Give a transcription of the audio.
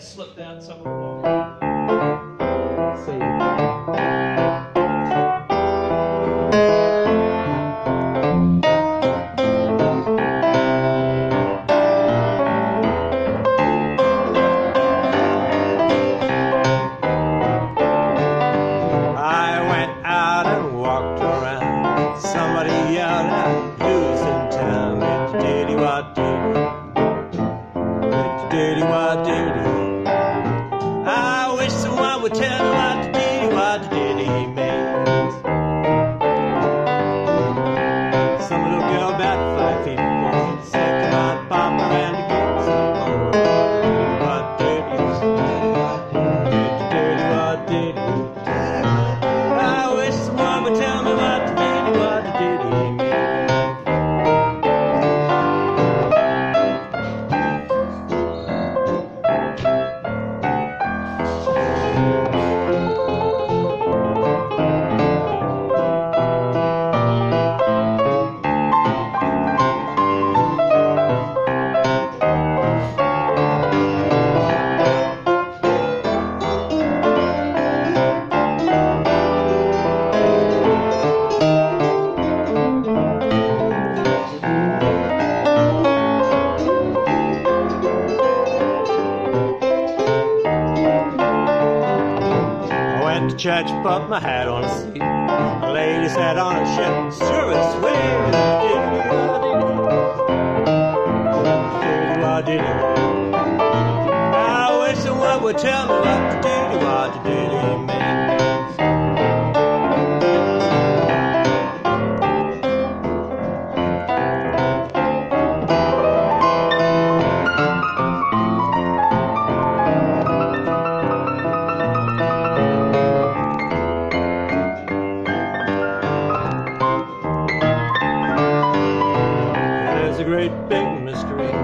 to slip down some of the volume. See. Went tell what the diddy wah diddy means. Some little girl about five feet four said, "Come on, Papa, and get some more." Diddy wah diddy. It's diddy wah diddy. I to church, put my hat on a seat. A lady sat on a shelf, sure it's sweet. I wish someone would tell me what the diddy, what the diddy means. Great big mystery